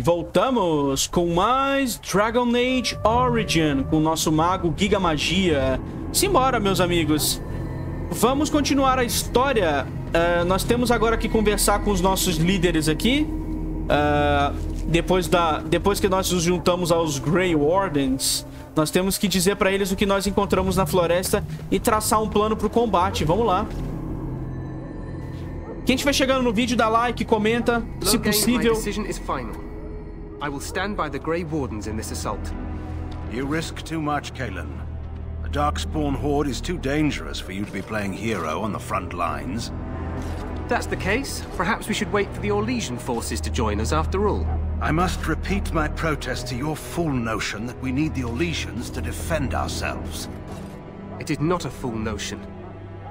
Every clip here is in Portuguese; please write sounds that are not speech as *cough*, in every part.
voltamos com mais Dragon Age Origin com o nosso mago Giga Magia. Simbora, meus amigos. Vamos continuar a história. Uh, nós temos agora que conversar com os nossos líderes aqui. Uh, depois, da, depois que nós nos juntamos aos Grey Wardens, nós temos que dizer para eles o que nós encontramos na floresta e traçar um plano para o combate. Vamos lá. Quem estiver chegando no vídeo, dá like, comenta, se possível. I will stand by the Grey Wardens in this assault. You risk too much, Kalen. The Darkspawn Horde is too dangerous for you to be playing hero on the front lines. That's the case, perhaps we should wait for the Orlesian forces to join us after all. I must repeat my protest to your fool notion that we need the Orlesians to defend ourselves. It is not a fool notion.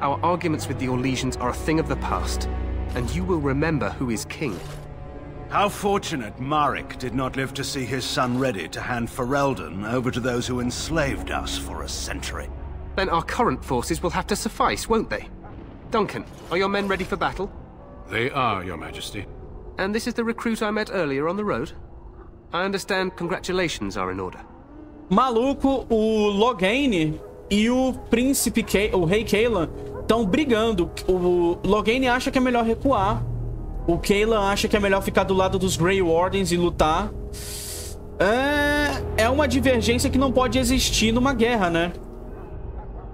Our arguments with the Orlesians are a thing of the past and you will remember who is king. How fortunate Marek did not live to see his son ready to hand Ferelden over to those who enslaved us for a century. Then our current forces will have to suffice, won't they? Duncan, are your men ready for battle? They are, your majesty. And this is the recruit I met earlier on the road? I understand congratulations are in order. Maluco, o Loghain e o príncipe, Ke o rei Kaylan estão brigando. O Loghain acha que é melhor recuar. O Kaylan acha que é melhor ficar do lado dos Grey Wardens e lutar. É, é uma divergência que não pode existir numa guerra, né?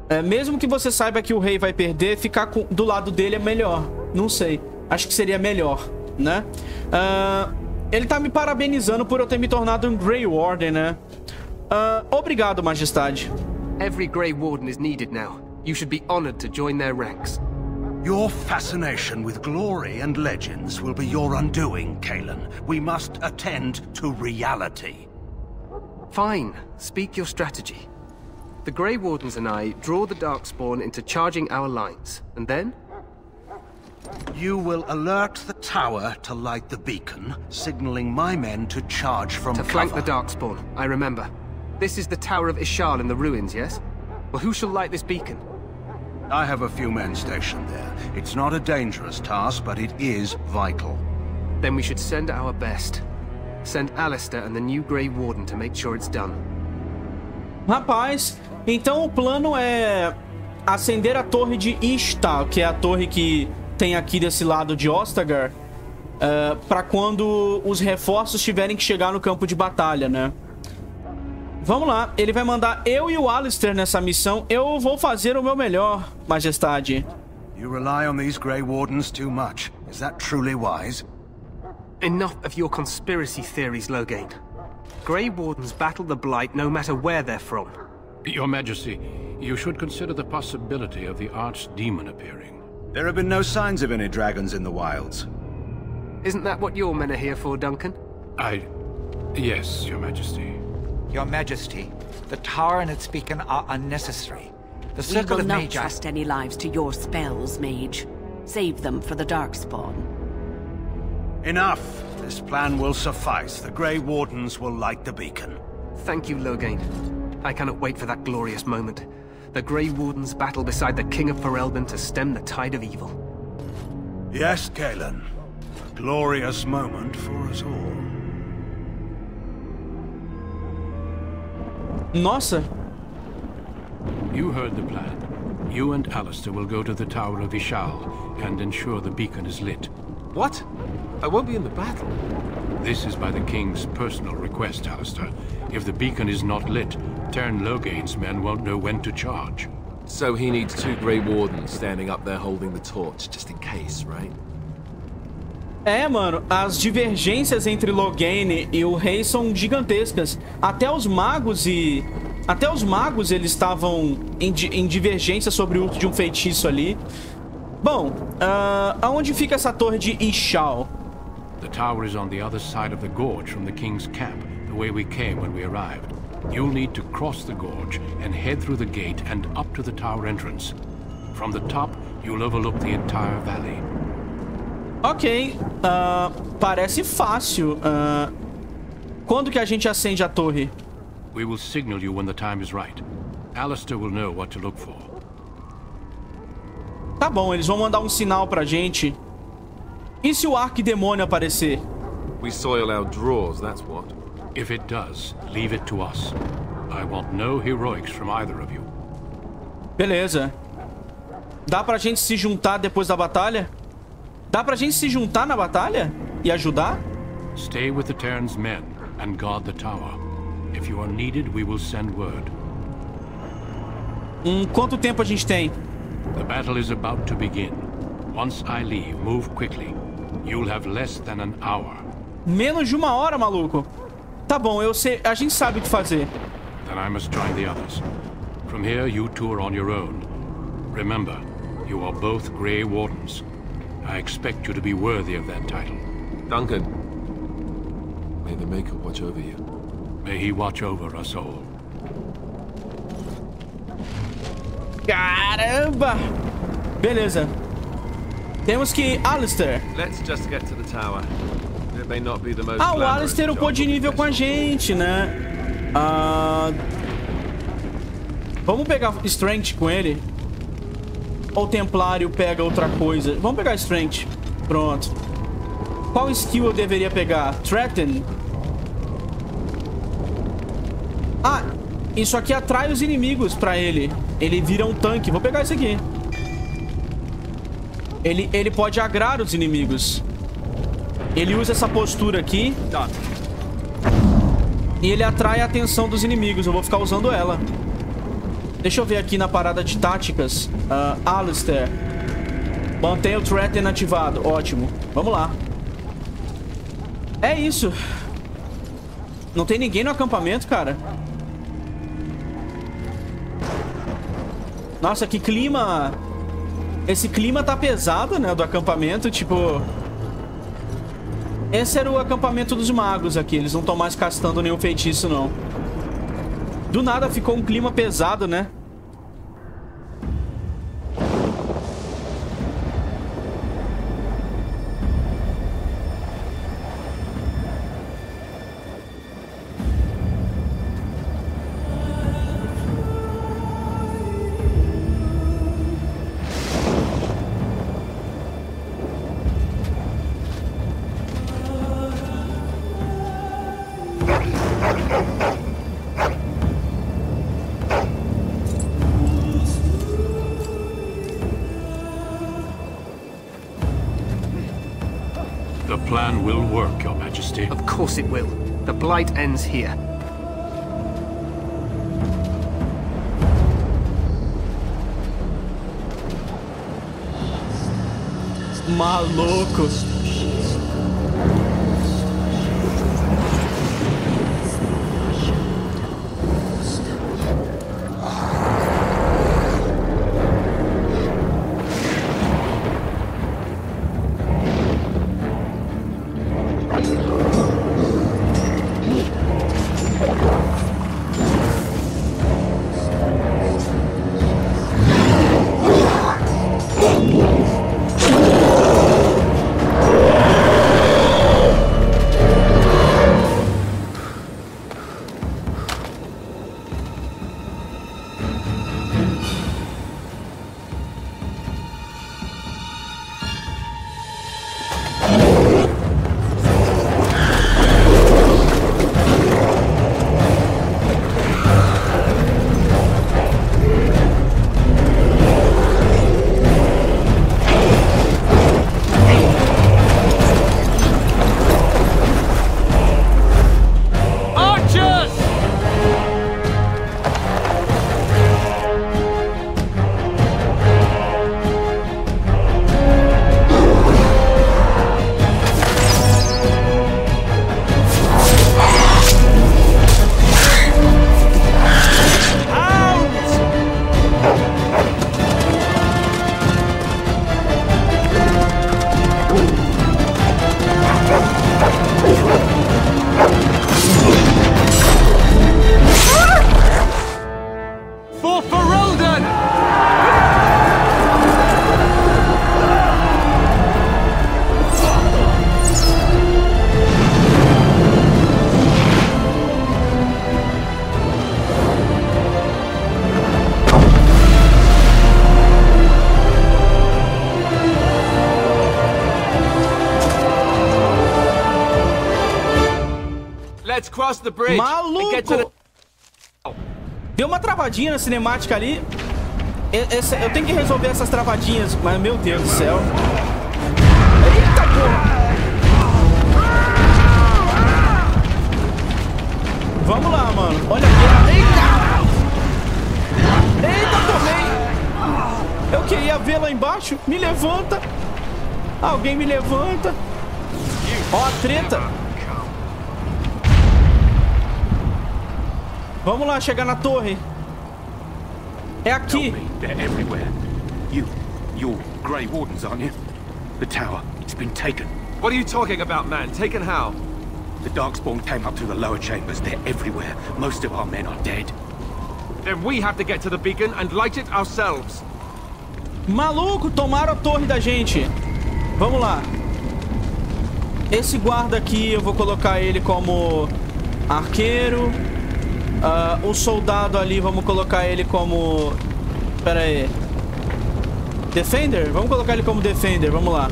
É, mesmo que você saiba que o rei vai perder, ficar com, do lado dele é melhor. Não sei. Acho que seria melhor, né? Uh, ele tá me parabenizando por eu ter me tornado um Grey Warden, né? Uh, obrigado, majestade. Every Grey Warden is needed now. You should be honored to join their ranks. Your fascination with glory and legends will be your undoing, Kalen. We must attend to reality. Fine. Speak your strategy. The Grey Wardens and I draw the Darkspawn into charging our lines, and then? You will alert the tower to light the beacon, signaling my men to charge from to cover. flank the Darkspawn, I remember. This is the Tower of Ishal in the ruins, yes? Well, who shall light this beacon? I have a few men stationed there. It's not a dangerous task, but it is vital. Then we should send our best. Send Alistair and the new Grey Warden to make sure it's done. Rapaz, então o plano é acender a torre de Ishtar, que é a torre que tem aqui desse lado de Ostagar, uh, para quando os reforços tiverem que chegar no campo de batalha, né? Vamos lá, ele vai mandar eu e o Alistair nessa missão. Eu vou fazer o meu melhor, majestade. You rely on these Grey Wardens too much. Is that truly wise? Enough of your conspiracy theories, Loghain. Grey Wardens battle the Blight no matter where they're from. Your Majesty, you should consider the possibility of the Archdemon appearing. There have been no signs of any dragons in the wilds. Isn't that what your men are here for, Duncan? I... yes, Your Majesty. Your Majesty, the tower and its beacon are unnecessary. The circle we will of not trust any lives to your spells, mage. Save them for the Darkspawn. Enough! This plan will suffice. The Grey Wardens will light the beacon. Thank you, Loghain. I cannot wait for that glorious moment. The Grey Wardens battle beside the King of Ferelden to stem the tide of evil. Yes, Galen. A glorious moment for us all. Nossa. You heard the plan. You and Alistair will go to the Tower of Ishal and ensure the beacon is lit. What? I won't be in the battle. This is by the King's personal request, Alistair. If the beacon is not lit, Tern Loghain's men won't know when to charge. So he needs two Grey Wardens standing up there holding the torch, just in case, right? É, mano, as divergências entre Loghain e o rei são gigantescas. Até os magos e... Até os magos, eles estavam em, em divergência sobre o uso de um feitiço ali. Bom, uh, aonde fica essa torre de Ishal? The tower is on side of the gorge from the king's camp, the way we came when we arrived. You'll need to cross the gorge and head through the gate and up to the tower entrance. From the top, you'll overlook the entire valley. Ok, uh, parece fácil. Uh, quando que a gente acende a torre? We will signal you when the time is right. Alistair will know what to look for. Tá bom, eles vão mandar um sinal pra gente. E se o Arquidemônio aparecer? We soil our drawers, that's what. If it does, leave it to us. I want no heroics from either of you. Beleza. Dá pra gente se juntar depois da batalha? Dá pra gente se juntar na batalha? E ajudar? Stay with the Terran's men and guard the tower. If you are needed, we will send word. Hum, quanto tempo a gente tem? The battle is about to begin. Once I leave, move quickly. You'll have less than an hour. Menos de uma hora, maluco. Tá bom, eu sei. A gente sabe o que fazer. Then I must join the others. From here, you two are on your own. Remember, you are both Grey Wardens. I expect you to be worthy of that title. Duncan, may the Maker watch over you. May he watch over us all. Caramba! Beleza. Temos que... Alistair. Let's just get to the tower. It may not be the most Ah, o glamorous Alistair job, upou de but nível com a professional. gente, né? Ah... Vamos pegar Strength com ele? Ou o Templário pega outra coisa? Vamos pegar Strength. Pronto. Qual skill eu deveria pegar? Threaten? Ah, isso aqui atrai os inimigos pra ele. Ele vira um tanque. Vou pegar isso aqui. Ele, ele pode agrar os inimigos. Ele usa essa postura aqui. E ele atrai a atenção dos inimigos. Eu vou ficar usando ela. Deixa eu ver aqui na parada de táticas. Uh, Alistair. Mantenha o Threaten ativado. Ótimo. Vamos lá. É isso. Não tem ninguém no acampamento, cara. Nossa, que clima... Esse clima tá pesado, né, do acampamento. Tipo... Esse era o acampamento dos magos aqui. Eles não estão mais castando nenhum feitiço, não. Do nada ficou um clima pesado, né? Course it will. The Blight ends here. Maluco. Maluco! Deu uma travadinha na cinemática ali. E- esse- eu tenho que resolver essas travadinhas, mas meu Deus do céu. Eita porra! Vamos lá, mano. Olha aqui. Eita! Eita, tomei! Eu queria ver lá embaixo. Me levanta. Alguém me levanta. Ó a treta. Vamos lá, chegar na torre. É aqui. They're everywhere. You, you're Grey Wardens, aren't you? The tower, it's been taken. What are you talking about, man? Taken how? The Darkspawn came up through the lower chambers. They're everywhere. Most of our men are dead. Then we have to get to the beacon and light it ourselves. Maluco, tomaram a torre da gente. Vamos lá. Esse guarda aqui, eu vou colocar ele como arqueiro. Ah, o soldado ali, vamos colocar ele como... Pera aí. Defender? Vamos colocar ele como Defender, vamos lá.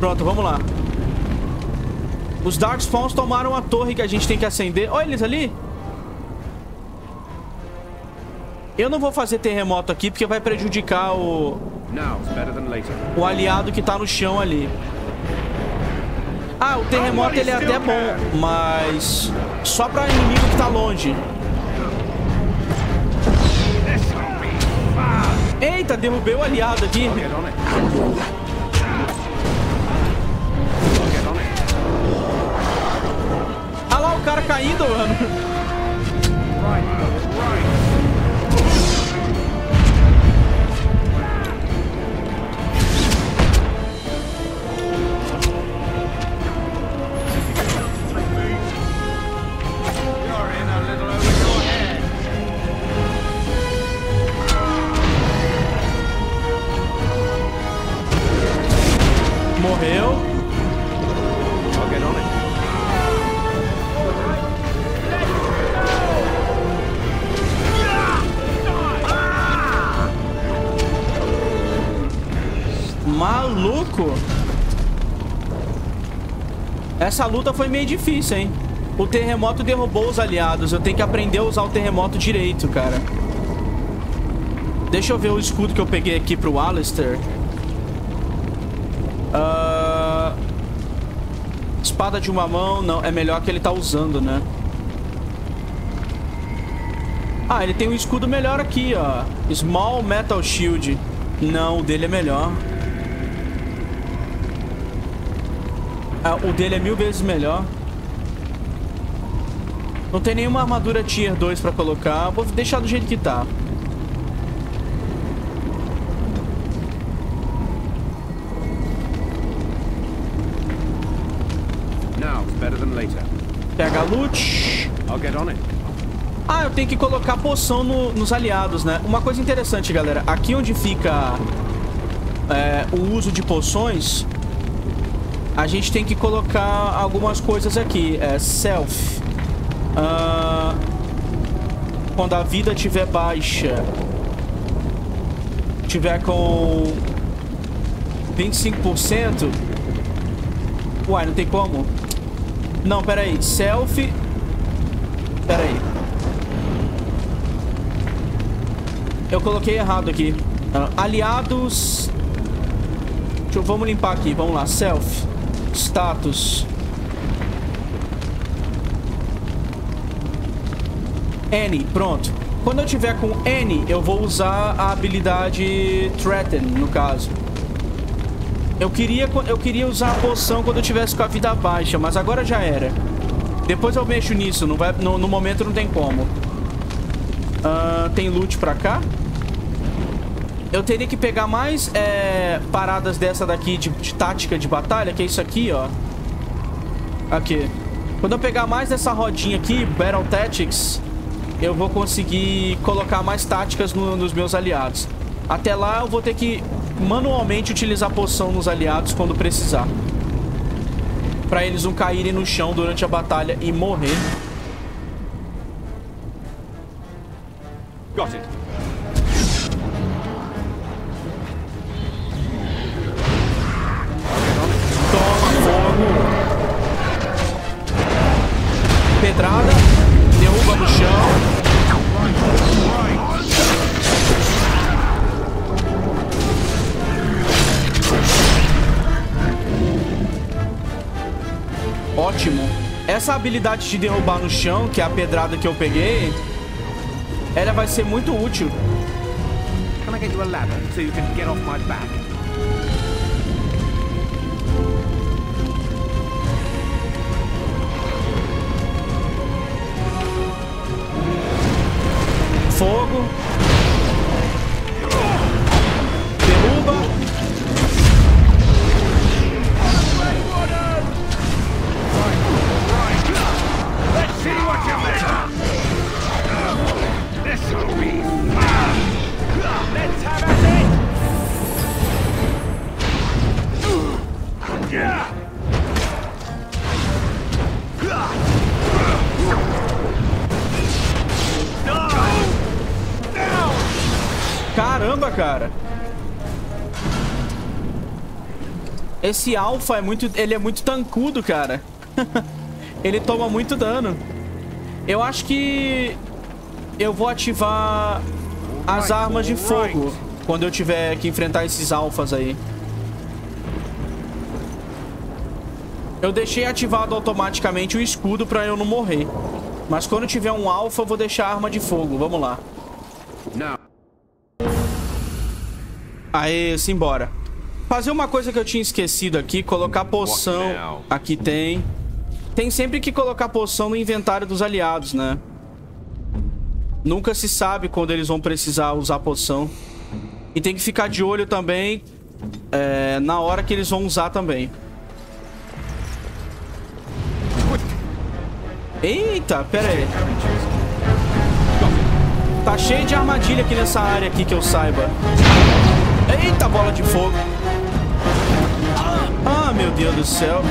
Pronto, vamos lá. Os Darkspawns tomaram a torre que a gente tem que acender. Olha eles ali. Eu não vou fazer terremoto aqui porque vai prejudicar o, o aliado que tá no chão ali. Ah, o terremoto ele é até bom, mas só pra inimigo que tá longe. Eita, derrubei o aliado aqui. Ah lá o cara caindo, mano. Maluco. Essa luta foi meio difícil, hein? O terremoto derrubou os aliados. Eu tenho que aprender a usar o terremoto direito, cara. Deixa eu ver o escudo que eu peguei aqui pro Alistair. Ah, Espada de uma mão, não. É melhor que ele tá usando, né? Ah, ele tem um escudo melhor aqui, ó. Small Metal Shield. Não, o dele é melhor. Ah, o dele é mil vezes melhor. Não tem nenhuma armadura Tier 2 pra colocar. Vou deixar do jeito que tá. Pega loot. Ah, eu tenho que colocar poção no- nos aliados, né? Uma coisa interessante, galera. Aqui onde fica é, o uso de poções, a gente tem que colocar algumas coisas aqui. É, self. Ah, quando a vida estiver baixa, tiver com 25%. Uai, não tem como? Não, peraí. Self. Peraí. Eu coloquei errado aqui. Ah, aliados. Vamos limpar aqui. Vamos lá. Self. Status. N. Pronto. Quando eu tiver com N, eu vou usar a habilidade Threaten, no caso. Eu queria, eu queria usar a poção quando eu tivesse com a vida baixa, mas agora já era. Depois eu mexo nisso, não vai, no, no momento não tem como. Ah, tem loot pra cá. Eu teria que pegar mais é, paradas dessa daqui de, de tática de batalha, que é isso aqui, ó. Aqui. Quando eu pegar mais dessa rodinha aqui, Battle Tactics, eu vou conseguir colocar mais táticas no- nos meus aliados. Até lá eu vou ter que manualmente utilizar poção nos aliados quando precisar. Pra eles não caírem no chão durante a batalha e morrer. Got it. Pedrada. Derruba no chão. Ótimo. Essa habilidade de derrubar no chão, que é a pedrada que eu peguei, ela vai ser muito útil. Can I get you a ladder so you can get off my back? Fogo. Caramba, cara. Esse alfa é muito... Ele é muito tancudo, cara. *laughs* ele toma muito dano. Eu acho que... Eu vou ativar as armas de fogo quando eu tiver que enfrentar esses alfas aí. Eu deixei ativado automaticamente o escudo pra eu não morrer. Mas quando tiver um alfa, eu vou deixar a arma de fogo. Vamos lá. Now, Aê, simbora. Fazer uma coisa que eu tinha esquecido aqui, colocar poção. Aqui tem. Tem sempre que colocar poção no inventário dos aliados, né? Nunca se sabe quando eles vão precisar usar poção. E tem que ficar de olho também é, na hora que eles vão usar também. Eita, pera aí. Tá cheio de armadilha aqui nessa área aqui que eu saiba. Eita, bola de fogo. Ah, meu Deus do céu.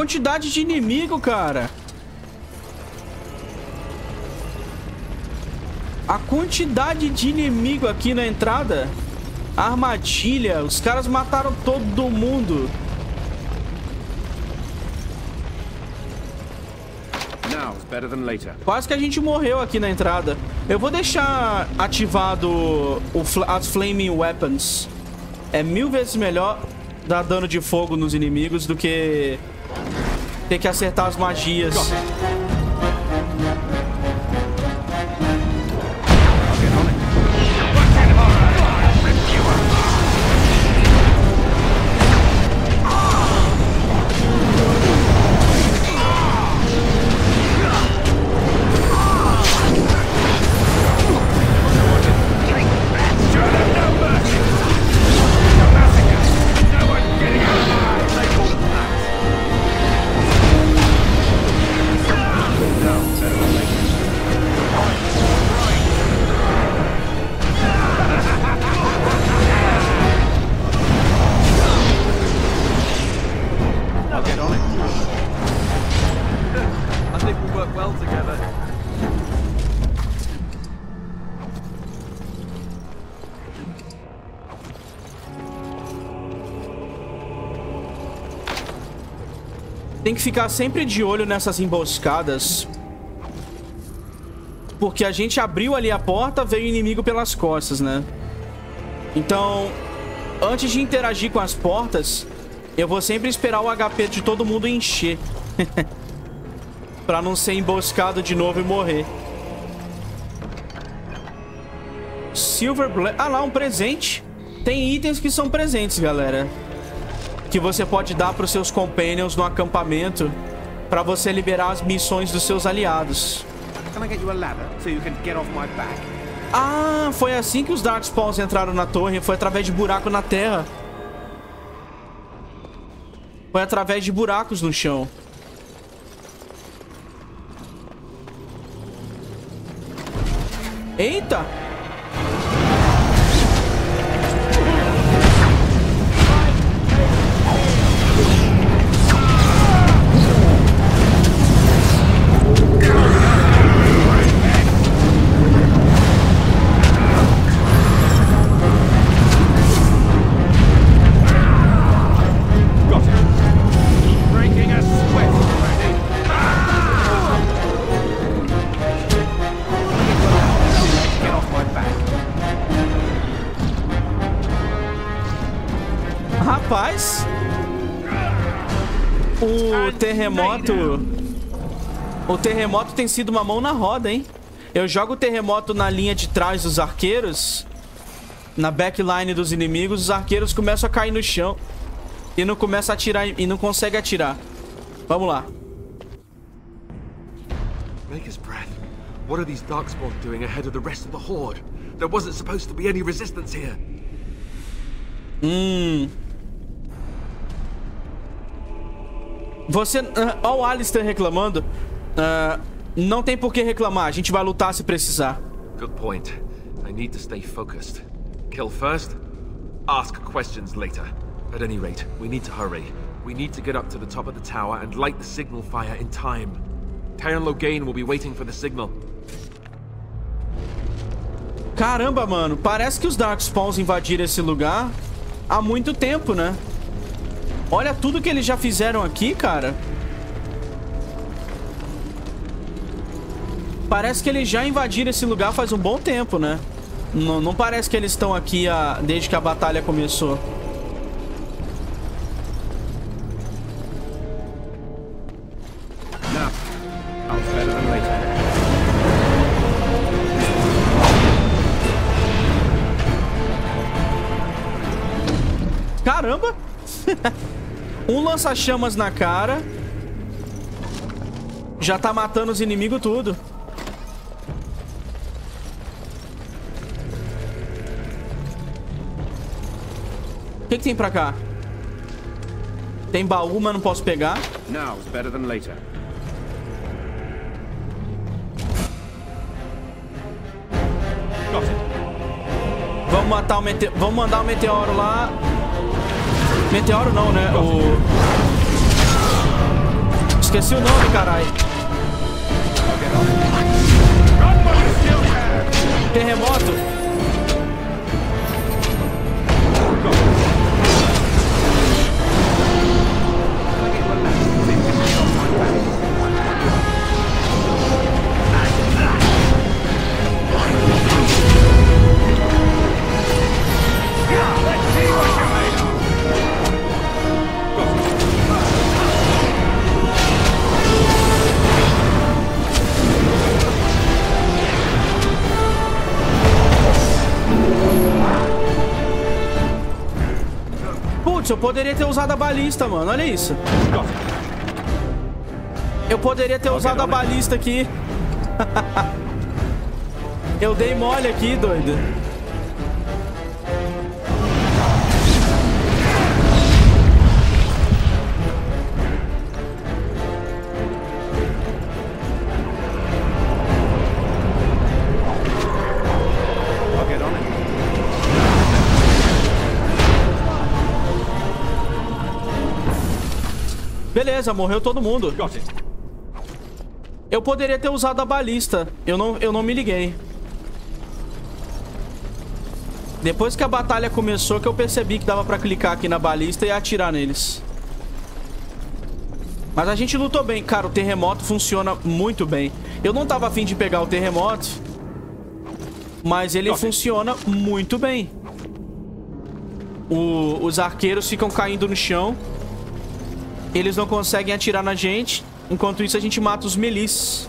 Quantidade de inimigo, cara. A quantidade de inimigo aqui na entrada. Armadilha. Os caras mataram todo mundo. Quase que a gente morreu aqui na entrada. Eu vou deixar ativado o as Flaming Weapons. É mil vezes melhor dar dano de fogo nos inimigos do que ter que acertar as magias. Que ficar sempre de olho nessas emboscadas. Porque a gente abriu ali a porta, veio o inimigo pelas costas, né? Então, antes de interagir com as portas, Eu vou sempre esperar o HP de todo mundo encher. *laughs* pra não ser emboscado de novo e morrer. Silver Blade. Ah lá, um presente. Tem itens que são presentes, galera. Que você pode dar pros seus companions no acampamento. Pra você liberar as missões dos seus aliados. Ah, foi assim que os Darkspawns entraram na torre. Foi através de buraco na terra. Foi através de buracos no chão. Eita! Terremoto... O terremoto tem sido uma mão na roda, hein? Eu jogo o terremoto na linha de trás dos arqueiros. Na backline dos inimigos, os arqueiros começam a cair no chão. E não começa a atirar e não consegue atirar. Vamos lá. Maker's breath. What are these Darkspawn doing ahead of the rest of the Horde? There wasn't supposed to be any resistance here. Hum. Você. ah, Ó, o Alistair reclamando. Ah, não tem por que reclamar. A gente vai lutar se precisar. Good point. I need to stay focused. Kill first, ask questions later. At any rate, we need to hurry. We need to get up to the top of the tower and light the signal fire in time. Tyron Logain will be waiting for the signal. Caramba, mano. Parece que os Darkspawns invadiram esse lugar há muito tempo, né? Olha tudo que eles já fizeram aqui, cara. Parece que eles já invadiram esse lugar faz um bom tempo, né? Não, não parece que eles estão aqui ah, desde que a batalha começou. Lança-chamas na cara. Já tá matando os inimigos tudo. O que, que tem pra cá? Tem baú, mas não posso pegar. Now is better than later. Vamos matar o meteoro. Vamos mandar o meteoro lá. Meteoro não, né? O. Esqueci o nome, can. Terremoto. Putz, eu poderia ter usado a balista, mano. Olha isso. Eu poderia ter usado a balista aqui. *laughs* eu dei mole aqui, doido. Beleza, morreu todo mundo. Eu poderia ter usado a balista. Eu não, eu não me liguei. Depois que a batalha começou, que eu percebi que dava pra clicar aqui na balista e atirar neles. Mas a gente lutou bem. Cara, o terremoto funciona muito bem. Eu não tava afim de pegar o terremoto. Mas ele funciona muito bem. O- os arqueiros ficam caindo no chão. Eles não conseguem atirar na gente. Enquanto isso, a gente mata os melis.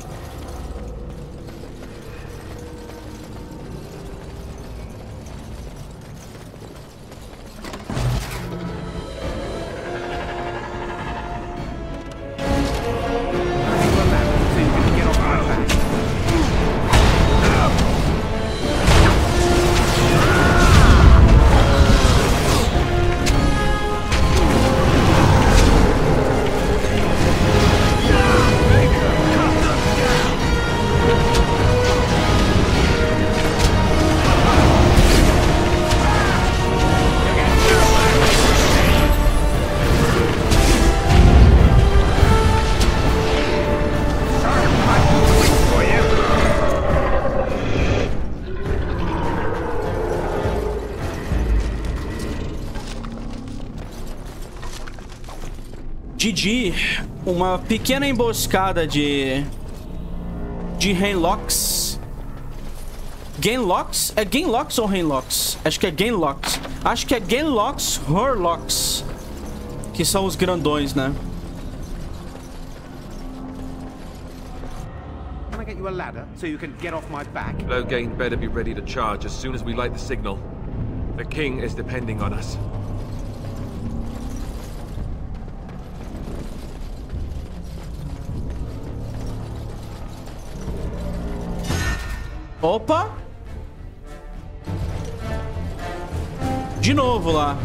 Didi, uma pequena emboscada de... De Rainlocks. Gainlocks? É Gainlocks ou Rainlocks? Acho que é Gainlocks. Acho que é Gainlocks, Horlocks. Que são os grandões, né? Can I get you a ladder so you can get off my back? Loghain better be ready to charge as soon as we light the signal. The king is depending on us. Opa! De novo lá.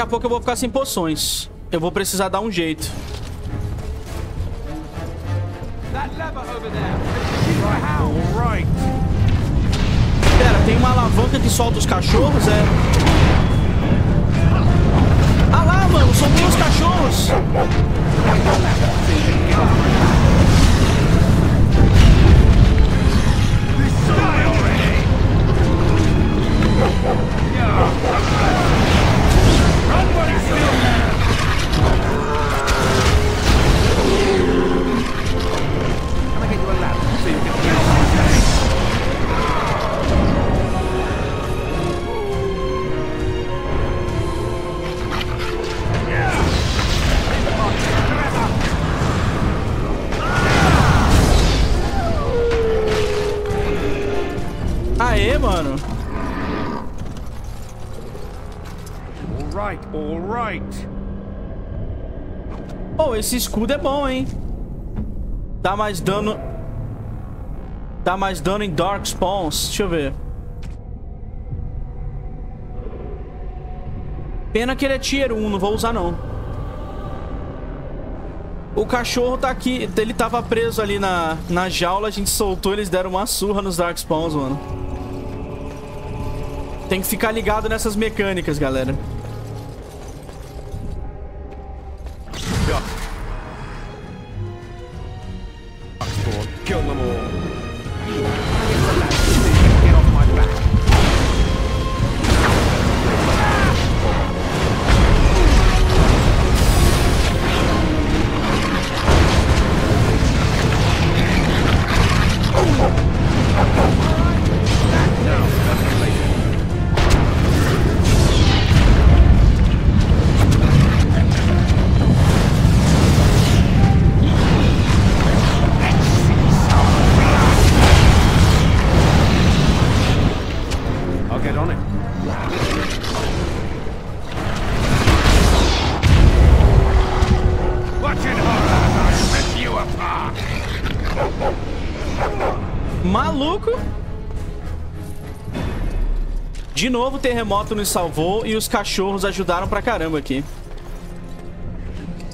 Daqui a pouco eu vou ficar sem poções. Eu vou precisar dar um jeito. Pera, tem uma alavanca que solta os cachorros, é? Ah lá, mano, soltei os cachorros. Mano. All right, all right. Pô, esse escudo é bom, hein? Dá mais dano... Dá mais dano em Dark Spawns. Deixa eu ver. Pena que ele é tier 1, não vou usar não. O cachorro tá aqui, ele tava preso ali na, na jaula, a gente soltou, eles deram uma surra nos Dark Spawns, mano. Tem que ficar ligado nessas mecânicas, galera. Maluco. De novo, o terremoto nos salvou e os cachorros ajudaram pra caramba aqui.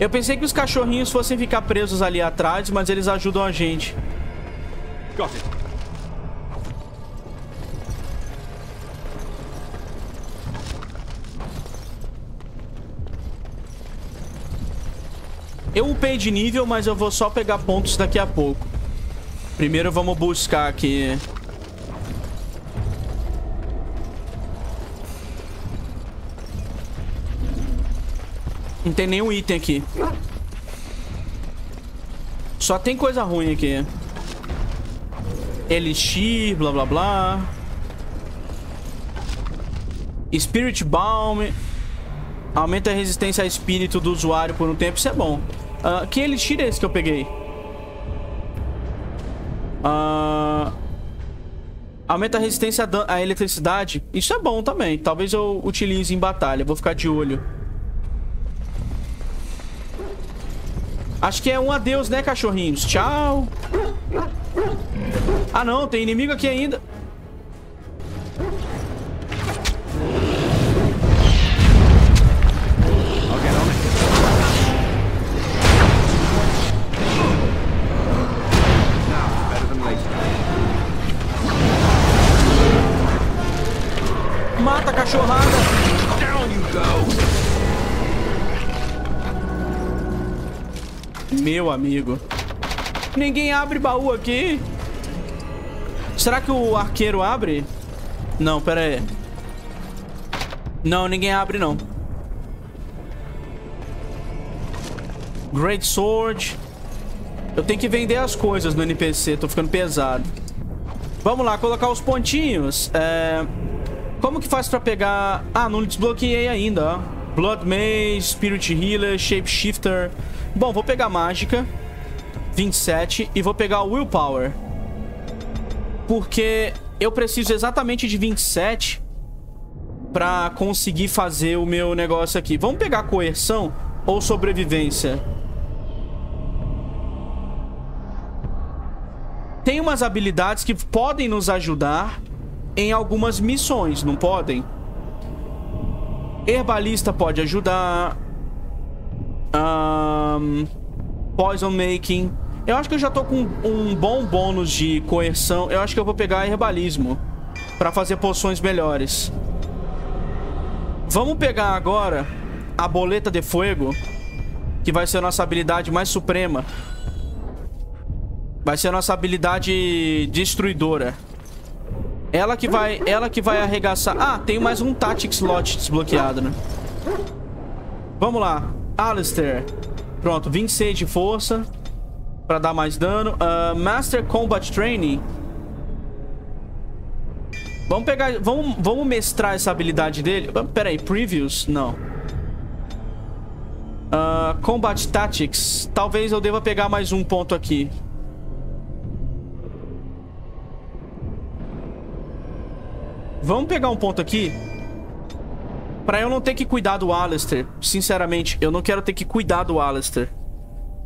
Eu pensei que os cachorrinhos fossem ficar presos ali atrás, mas eles ajudam a gente. Got it. Eu upei de nível, mas eu vou só pegar pontos daqui a pouco. Primeiro vamos buscar aqui... Não tem nenhum item aqui. Só tem coisa ruim aqui. Elixir, blá blá blá. Spirit Balm. Aumenta a resistência a espírito do usuário por um tempo. Isso é bom. Uh, que elixir é esse que eu peguei? Uh, aumenta a resistência à eletricidade. Isso é bom também. Talvez eu utilize em batalha. Vou ficar de olho. Acho que é um adeus, né, cachorrinhos? Tchau. Ah, não. Tem inimigo aqui ainda. Down you go! Meu amigo. Ninguém abre baú aqui. Será que o arqueiro abre? Não, pera aí. Não, ninguém abre, não. Great Sword. Eu tenho que vender as coisas no NPC. Tô ficando pesado. Vamos lá, colocar os pontinhos. É... Como que faz pra pegar... Ah, não desbloqueei ainda, ó. Blood Maze, Spirit Healer, Shapeshifter... Bom, vou pegar Mágica, 27, e vou pegar Willpower. Porque eu preciso exatamente de 27 pra conseguir fazer o meu negócio aqui. Vamos pegar Coerção ou Sobrevivência? Tem umas habilidades que podem nos ajudar em algumas missões, não podem? Herbalista pode ajudar. Um, poison Making. Eu acho que eu já tô com um bom bônus de coerção. Eu acho que eu vou pegar herbalismo. Pra fazer poções melhores. Vamos pegar agora a boleta de fogo. Que vai ser a nossa habilidade mais suprema. Vai ser a nossa habilidade destruidora. Ela que vai, ela que vai arregaçar... Ah, tem mais um Tactics slot desbloqueado, né? Vamos lá. Alistair. Pronto, 26 de força. Pra dar mais dano. Uh, Master Combat Training. Vamos pegar... Vamos, vamos mestrar essa habilidade dele. Pera aí, Previews? Não. Uh, Combat Tactics. Talvez eu deva pegar mais um ponto aqui. Vamos pegar um ponto aqui. Pra eu não ter que cuidar do Alistair. Sinceramente, eu não quero ter que cuidar do Alistair.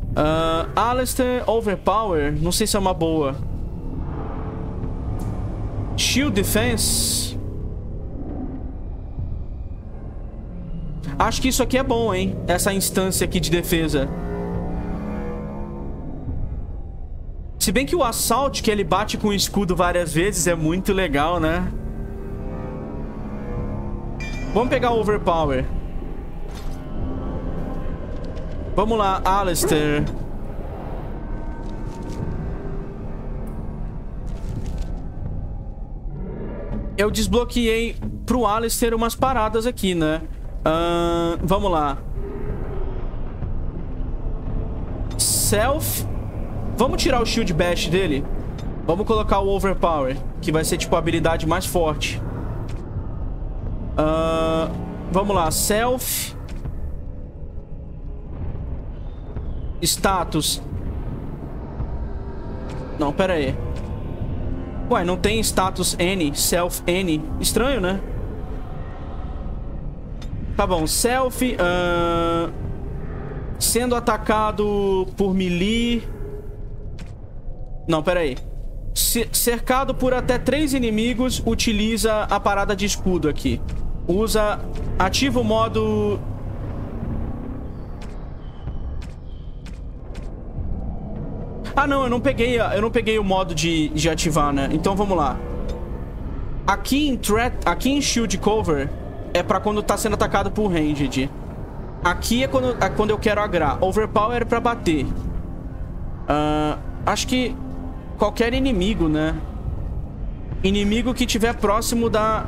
Uh, Alistair Overpower. Não sei se é uma boa. Shield Defense. Acho que isso aqui é bom, hein? Essa instância aqui de defesa. Se bem que o Assault, que ele bate com o escudo várias vezes, é muito legal, né? Vamos pegar o Overpower. Vamos lá, Alistair. Eu desbloqueei pro Alistair umas paradas aqui, né? Uh, vamos lá. Self. Vamos tirar o Shield Bash dele. Vamos colocar o Overpower, que vai ser tipo a habilidade mais forte. Uh, vamos lá, self. Status. Não, pera aí. Ué, não tem status N, self N. Estranho, né? Tá bom, self. Uh, sendo atacado por melee. Não, peraí. Ce- Cercado por até três inimigos, utiliza a parada de escudo aqui. Usa... Ativa o modo... Ah, não, eu não peguei, eu não peguei o modo de, de ativar, né? Então vamos lá. Aqui em, threat, aqui em Shield Cover é pra quando tá sendo atacado por Ranged. Aqui é quando, é quando eu quero agrar. Overpower é pra bater. Ah, acho que qualquer inimigo, né? Inimigo que tiver próximo da...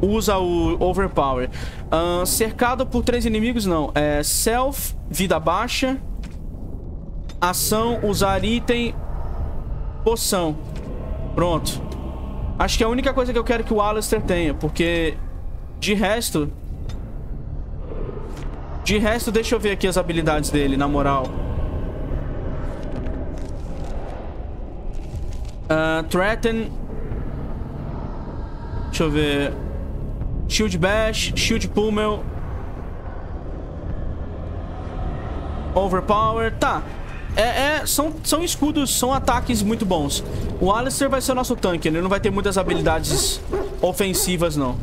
Usa o Overpower. Ah, cercado por três inimigos, não. É Self, vida baixa. Ação, usar item. Poção. Pronto. Acho que é a única coisa que eu quero que o Alistair tenha, porque de resto... De resto, deixa eu ver aqui as habilidades dele, na moral. Ah, threaten... Deixa eu ver... Shield Bash, Shield Pummel... Overpower, tá. É, é, são, são escudos, são ataques muito bons. O Alistair vai ser nosso tanque, ele não vai ter muitas habilidades ofensivas, não.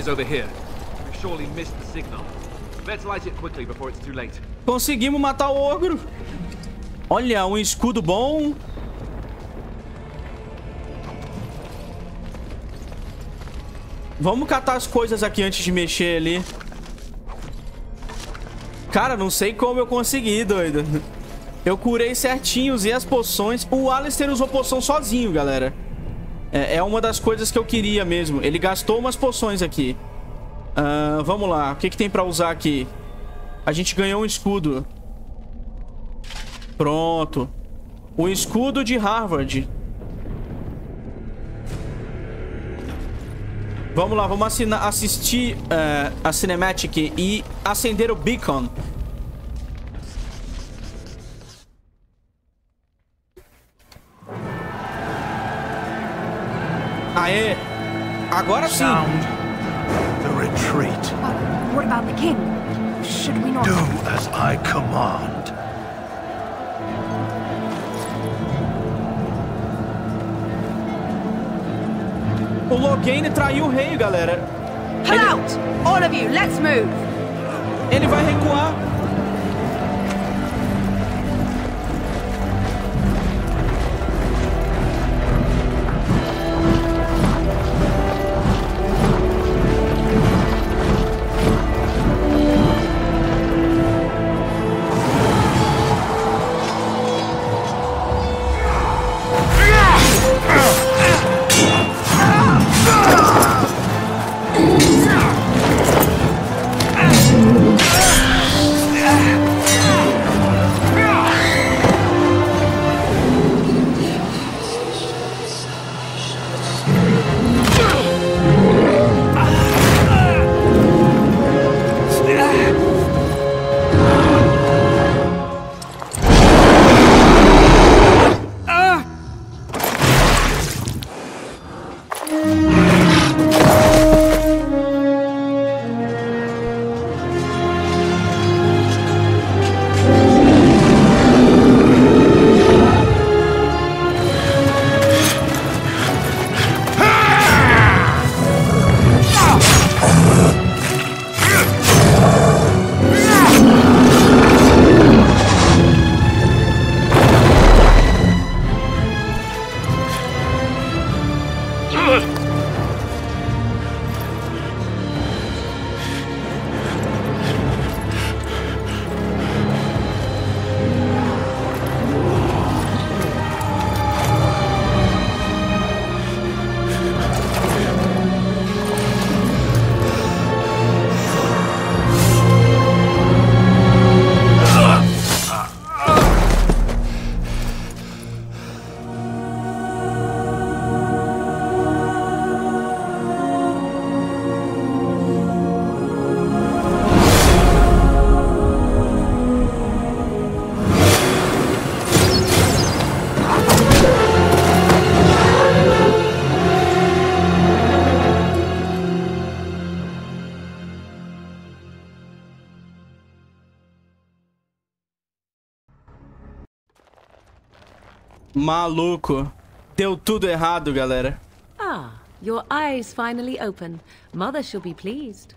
Is over here. We've surely missed the signal. Let's light it quickly before it's too late. Conseguimos matar o ogro. Olha, um escudo bom. Vamos catar as coisas aqui antes de mexer ali. Cara, não sei como eu consegui, doido. Eu curei certinho, usei as poções. O Alistair usou poção sozinho, galera. É, é uma das coisas que eu queria mesmo. Ele gastou umas poções aqui. Ah, vamos lá. O que, que tem pra usar aqui? A gente ganhou um escudo. Pronto. O escudo de Harvard. Vamos lá, vamos assistir eh, a Cinematic e acender o beacon. Aê! Agora sim! Sound the retreat. But what about the king? Should we not... Do as I command. O Loghain traiu o rei, galera. Pull out! All of you, let's move! Ele vai recuar. Maluco. Deu tudo errado, galera. Ah, your eyes finally open. Mother shall be pleased.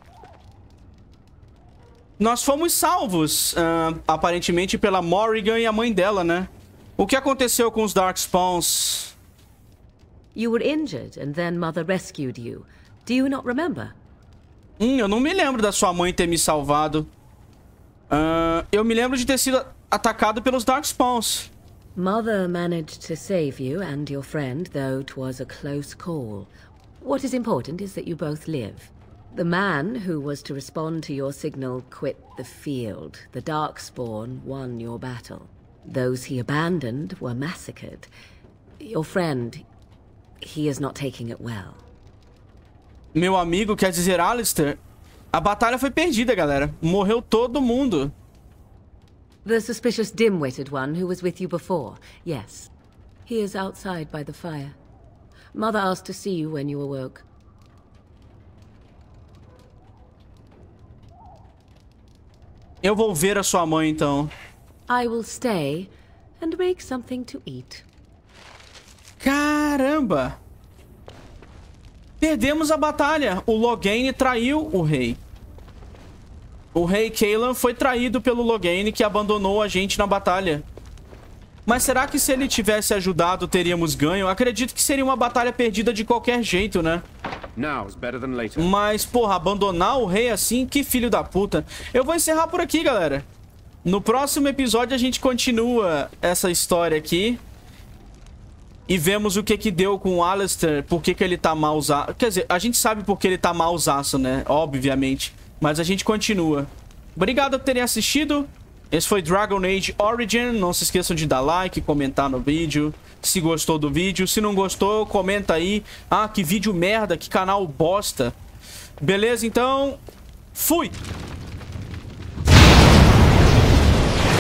Nós fomos salvos, ah, aparentemente, pela Morrigan e a mãe dela, né? O que aconteceu com os Darkspawns? You were injured, and then Mother rescued you. Do you not remember? Hum, eu não me lembro da sua mãe ter me salvado. Ah, eu me lembro de ter sido atacado pelos Darkspawns. Mother managed to save you and your friend, though it a close call. What is important is that you both live. The man who was to respond to your signal quit the field. The Darkspawn won your battle. Those he abandoned were massacred. Your friend, he is not taking it well. Meu amigo, quer dizer Alistair? A batalha foi perdida, galera. Morreu todo mundo. The suspicious dim-witted one who was with you before, yes. He is outside by the fire. Mother asked to see you when you awoke. Eu vou ver a sua mãe, então. I will stay and make something to eat. Caramba! Perdemos a batalha. O Loghain traiu o rei. O rei Kaelan foi traído pelo Loghain que abandonou a gente na batalha. Mas será que se ele tivesse ajudado teríamos ganho? Acredito que seria uma batalha perdida de qualquer jeito, né? Mas, porra, abandonar o rei assim, que filho da puta. Eu vou encerrar por aqui, galera. No próximo episódio a gente continua essa história aqui. E vemos o que que deu com o Alistair, por que que ele tá mausaço. Quer dizer, a gente sabe por que ele tá mausaço, né? Obviamente. Mas a gente continua. Obrigado por terem assistido. Esse foi Dragon Age Origin. Não se esqueçam de dar like, comentar no vídeo. Se gostou do vídeo. Se não gostou, comenta aí. Ah, que vídeo merda, que canal bosta. Beleza, então... Fui!